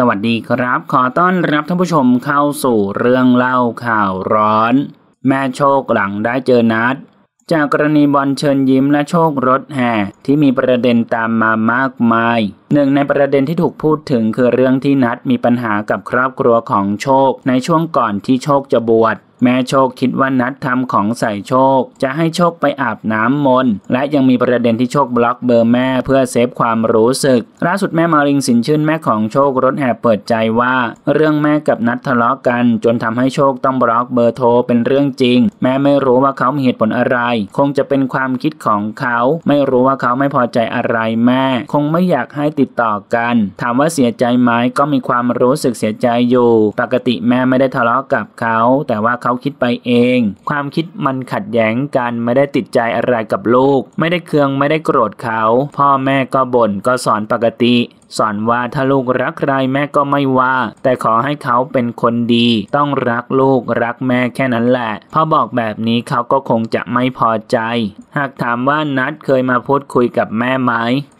สวัสดีครับ ขอต้อนรับท่านผู้ชมเข้าสู่เรื่องเล่าข่าวร้อน แม่โชคหลังได้เจอนัด จากกรณีบอลเชิญยิ้มและโชครถแห่ที่มีประเด็นตามมามากมาย หนึ่งในประเด็นที่ถูกพูดถึงคือเรื่องที่นัดมีปัญหากับครอบครัวของโชคในช่วงก่อนที่โชคจะบวช แม่โชคคิดว่านัดทำของใส่โชค จะให้โชคไปอาบน้ำมนต์และยังมีประเด็นที่โชคบล็อกเบอร์แม่เพื่อเซฟความรู้สึกล่าสุดแม่มาริงสินชื่นแม่ของโชครถแห่เปิดใจว่า เรื่องแม่กับนัดทะเลาะกัน จนทำให้โชคต้องบล็อกเบอร์โทรเป็นเรื่องจริง แม่ไม่รู้ว่าเขามีเหตุผลอะไร คงจะเป็นความคิดของเขา ไม่รู้ว่าเขาไม่พอใจอะไรแม่ คงไม่อยากให้ติดต่อกัน ถามว่าเสียใจไหมก็มีความรู้สึกเสียใจอยู่ ปกติแม่ไม่ได้ทะเลาะกับเขา แต่ว่าเขาขาคิดไปเอง ความคิดมันขัดแย้งกันไม่ได้ติดใจอะไรกับลูก ไม่ได้เคืองไม่ได้โกรธเขา พ่อแม่ก็บ่นก็สอนปกติ สอนว่าถ้าลูกรักใครแม่ก็ไม่ว่า แต่ขอให้เขาเป็นคนดี ต้องรักลูกรักแม่แค่นั้นแหละพ่อบอกแบบนี้เขาก็คงจะไม่พอใจ หากถามว่านัดเคยมาพูดคุยกับแม่ไหม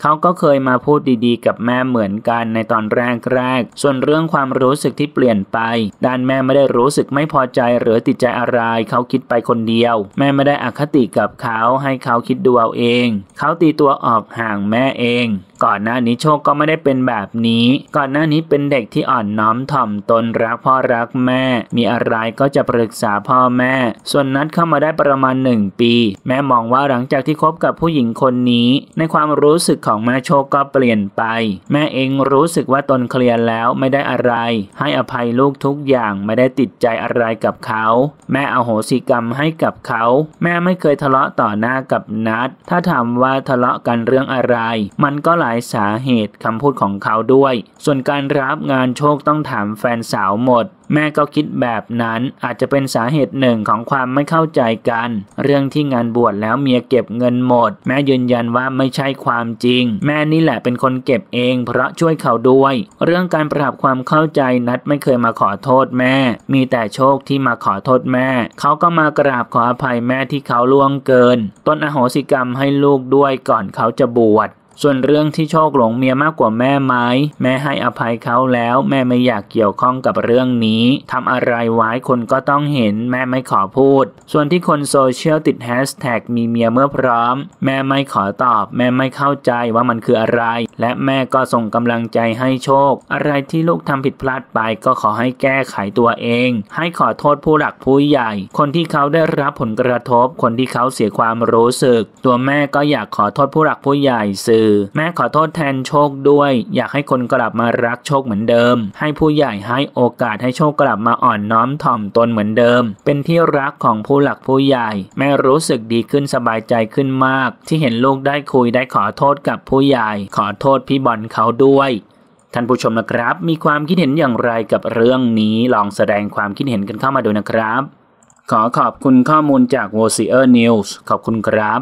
เขาก็เคยมาพูดดีๆ กับแม่เหมือนกันในตอนแรกๆส่วนเรื่องความรู้สึกที่เปลี่ยนไปด้านแม่ไม่ได้รู้สึกไม่พอใจหรือติดใจอะไรเขาคิดไปคนเดียว แม่ไม่ได้อคติกับเขาให้เขาคิดดูเอาเอง เขาตีตัวออกห่างแม่เอง ก่อนหน้านี้โชคก็ไม่ได้เป็นแบบนี้ ก่อนหน้านี้เป็นเด็กที่อ่อนน้อมถ่อมตนรักพ่อรักแม่ มีอะไรก็จะปรึกษาพ่อแม่ ส่วนนัดเข้ามาได้ประมาณหนึ่งปี แม่มองว่าหลังจากที่คบกับผู้หญิงคนนี้ ในความรู้สึกของแม่โชคก็เปลี่ยนไป แม่เองรู้สึกว่าตนเคลียร์แล้วไม่ได้อะไร ให้อภัยลูกทุกอย่างไม่ได้ติดใจอะไรกับเขา แม่อโหสิกรรมให้กับเขา แม่ไม่เคยทะเลาะต่อหน้ากับนัดถ้าถามว่าทะเลาะกันเรื่องอะไร มันก็หลายสาเหตุคำพูดของเขาด้วย ส่วนการรับงานโชคต้องถามแฟนสาวหมด แม่ก็คิดแบบนั้นอาจจะเป็นสาเหตุหนึ่งของความไม่เข้าใจกัน เรื่องที่งานบวชแล้วเมียเก็บเงินหมด แม่ยืนยันว่าไม่ใช่ความจริง แม่นี่แหละเป็นคนเก็บเอง เพราะช่วยเขาด้วย เรื่องการปรับความเข้าใจนัดไม่เคยมาขอโทษแม่ มีแต่โชคที่มาขอโทษแม่ เขาก็มากราบขออภัยแม่ที่เขาล่วงเกิน ต้นอโหสิกรรมให้ลูกด้วยก่อนเขาจะบวช ส่วนเรื่องที่โชคหลงเมียมากกว่าแม่ไหมแม่ให้อภัยเขาแล้ว แม่ไม่อยากเกี่ยวข้องกับเรื่องนี้ทำอะไรไว้คนก็ต้องเห็น แม่ไม่ขอพูด ส่วนที่คนโซเชียลติดแฮชแท็กมีเมียเมื่อพร้อม แม่ไม่ขอตอบ แม่ไม่เข้าใจว่ามันคืออะไร และแม่ก็ส่งกำลังใจให้โชค อะไรที่ลูกทำผิดพลาดไปก็ขอให้แก้ไขตัวเอง ให้ขอโทษผู้หลักผู้ใหญ่ คนที่เขาได้รับผลกระทบ คนที่เขาเสียความรู้สึก ตัวแม่ก็อยากขอโทษผู้หลักผู้ใหญ่สื่อแม่ขอโทษแทนโชคด้วย อยากให้คนกลับมารักโชคเหมือนเดิม ให้ผู้ใหญ่ให้โอกาสให้โชคกลับมาอ่อนน้อมถ่อมตนเหมือนเดิม เป็นที่รักของผู้หลักผู้ใหญ่ แม่รู้สึกดีขึ้นสบายใจขึ้นมาก ที่เห็นลูกได้คุยได้ขอโทษกับผู้ใหญ่ ขอโทษพี่บอลเขาด้วยท่านผู้ชมนะครับ มีความคิดเห็นอย่างไรกับเรื่องนี้ลองแสดงความคิดเห็นกันเข้ามาดูนะครับ ขอขอบคุณข้อมูลจาก w o c i e r News ขอบคุณครับ